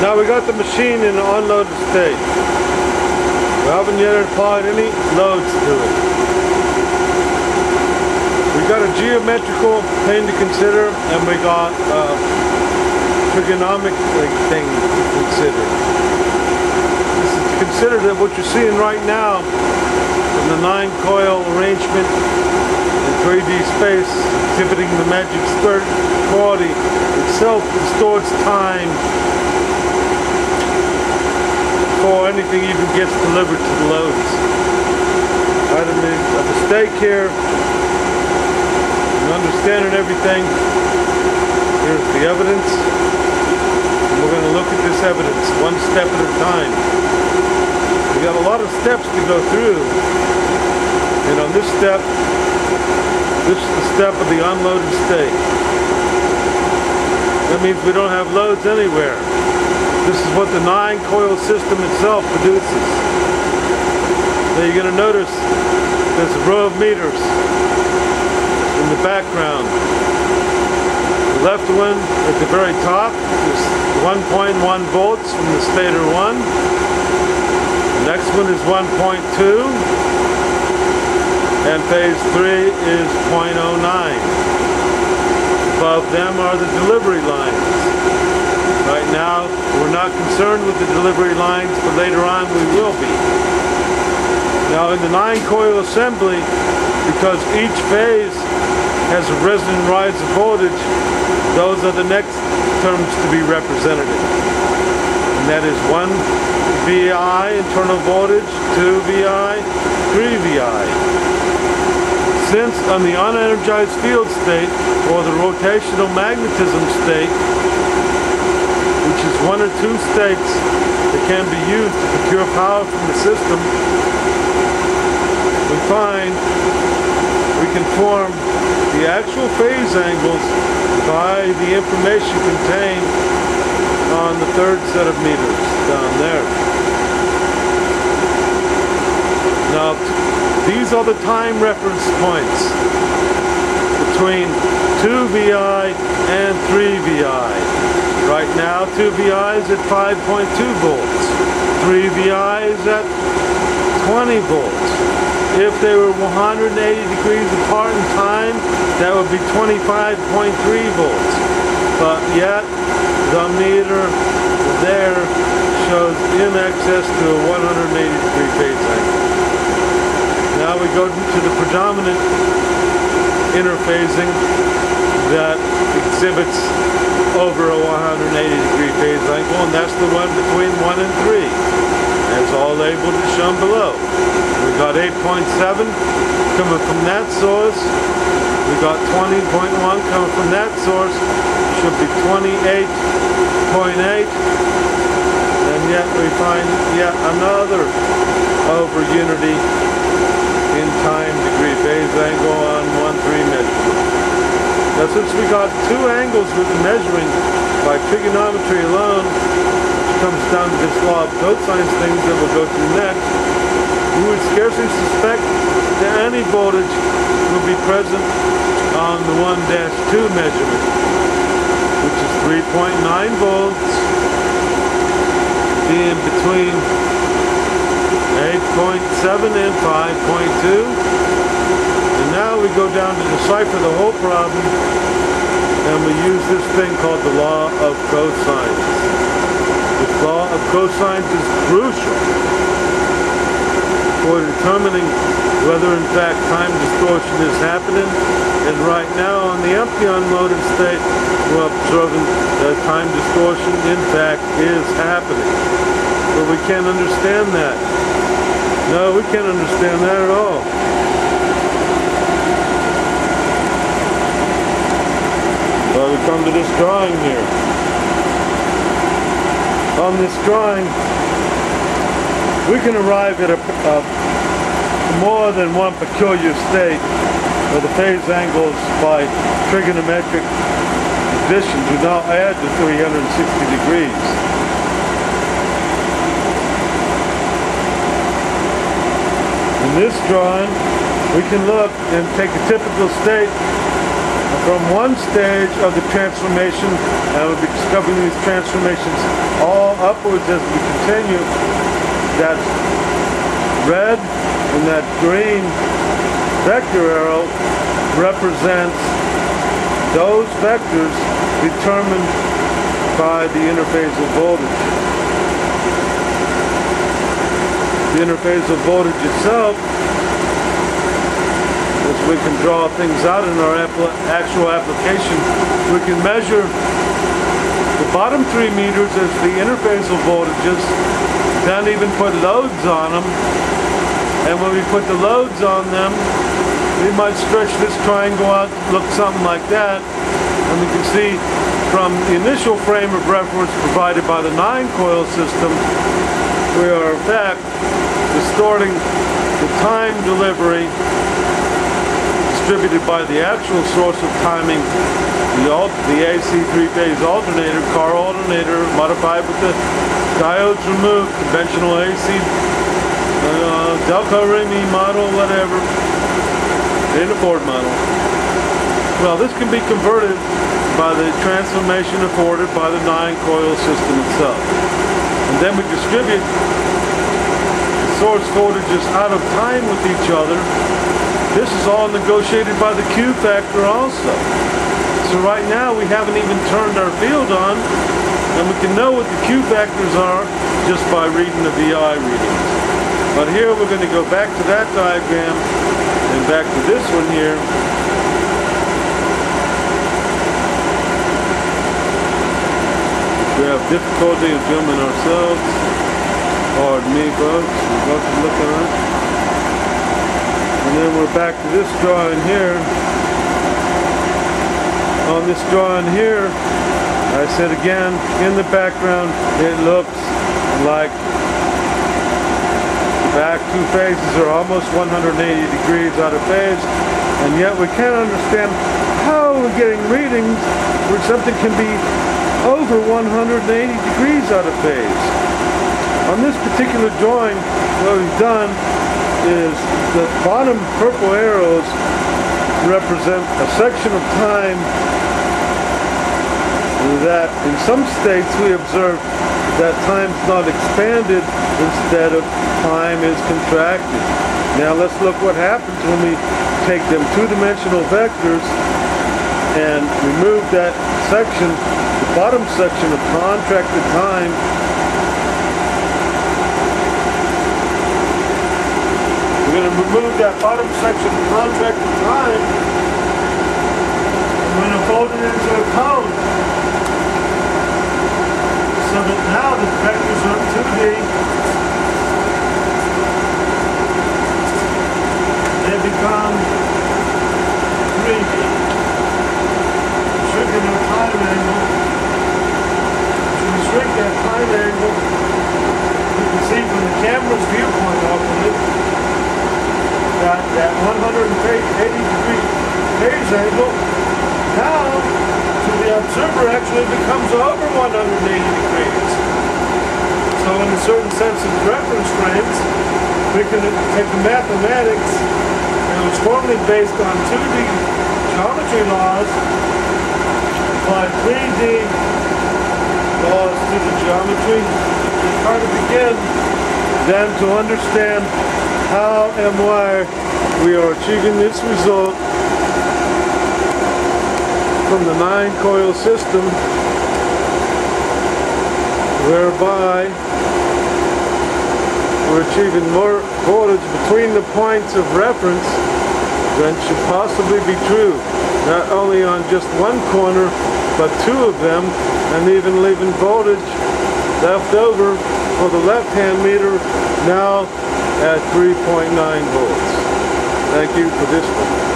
Now we got the machine in the unloaded state. We haven't yet applied any loads to it. We got a geometrical thing to consider and we got uh, a trigonomic thing to consider. This is consider that what you're seeing right now in the nine coil arrangement in 3D space exhibiting the magic skirt quality itself distorts time anything even gets delivered to the loads. I mean, a mistake here, and understanding everything, here's the evidence, we're going to look at this evidence one step at a time. We got a lot of steps to go through, and on this step, this is the step of the unloaded state. That means we don't have loads anywhere. This is what the nine coil system itself produces. Now you're going to notice there's a row of meters in the background. The left one at the very top is 1.1 volts from the stator 1. The next one is 1.2 and phase 3 is 0.09. Above them are the delivery lines. Right now, we're not concerned with the delivery lines, but later on we will be. Now in the nine coil assembly, because each phase has a resonant rise of voltage, those are the next terms to be represented. And that is 1 VI internal voltage, 2 VI, 3 VI. Since on the unenergized field state, or the rotational magnetism state, is one or two states that can be used to procure power from the system, we find we can form the actual phase angles by the information contained on the third set of meters down there. Now, these are the time reference points between 2 VI and 3 VI. Right now, 2 VI is at 5.2 volts. 3 VI is at 20 volts. If they were 180 degrees apart in time, that would be 25.3 volts. But yet, the meter there shows in excess to a 180 degree phase angle. Now we go to the predominant interphasing that exhibits over a 180 degree phase angle and that's the one between 1 and 3 as all labeled as shown below. We got 8.7 coming from that source. We got 20.1 coming from that source. Should be 28.8 and yet we find yet another over unity in time degree phase angle on 1-3 measurement. Now since we got two angles with the measuring by trigonometry alone, which comes down to this law of cosine things that we'll go through next, we would scarcely suspect that any voltage will be present on the 1-2 measurement, which is 3.9 volts, being between 8.7 and 5.2 now we go down to decipher the whole problem and we use this thing called the law of cosines. This law of cosines is crucial for determining whether in fact time distortion is happening and right now on the empty unloaded state we're observing that time distortion in fact is happening. But we can't understand that. No, we can't understand that at all. we come to this drawing here. On this drawing, we can arrive at a, a more than one peculiar state where the phase angles by trigonometric addition do not add to 360 degrees. In this drawing, we can look and take a typical state from one stage of the transformation, and we'll be discovering these transformations all upwards as we continue. That red and that green vector arrow represents those vectors determined by the interphasal voltage. The interphasal voltage itself we can draw things out in our actual application, we can measure the bottom three meters as the interphasal voltages, then even put loads on them. And when we put the loads on them, we might stretch this triangle out, look something like that. And we can see from the initial frame of reference provided by the nine coil system, we are in fact distorting the time delivery distributed by the actual source of timing, the, the AC three-phase alternator, car alternator, modified with the diodes removed, conventional AC, uh, Delco Remy model, whatever, in a Ford model. Well, this can be converted by the transformation afforded by the nine-coil system itself. And then we distribute the source voltages out of time with each other this is all negotiated by the Q factor also. So right now we haven't even turned our field on and we can know what the Q factors are just by reading the VI readings. But here we're going to go back to that diagram and back to this one here. We have difficulty in filming ourselves. Pardon me folks, we're about to look at. And then we're back to this drawing here. On this drawing here, I said again, in the background, it looks like the back two phases are almost 180 degrees out of phase, and yet we can't understand how we're getting readings where something can be over 180 degrees out of phase. On this particular drawing, what we've done is the bottom purple arrows represent a section of time that in some states we observe that time's not expanded instead of time is contracted. Now let's look what happens when we take them two-dimensional vectors and remove that section, the bottom section of contracted time going to remove that bottom section of contract of time. I'm going to fold it into a cone. So that now the vectors are 2D. They become 3D. Shrinking our time angle. So we shrink that time angle. You can see from the camera's viewpoint off of it got that 180 degree angle. Now, to the observer, actually becomes over 180 degrees. So in a certain sense of reference frames, we can take the mathematics, it was formerly based on 2D geometry laws, apply 3D laws to the geometry. It's hard to begin then to understand how and why we are achieving this result from the nine coil system whereby we're achieving more voltage between the points of reference than should possibly be true not only on just one corner but two of them and even leaving voltage left over for the left hand meter now at 3.9 volts. Thank you for this one.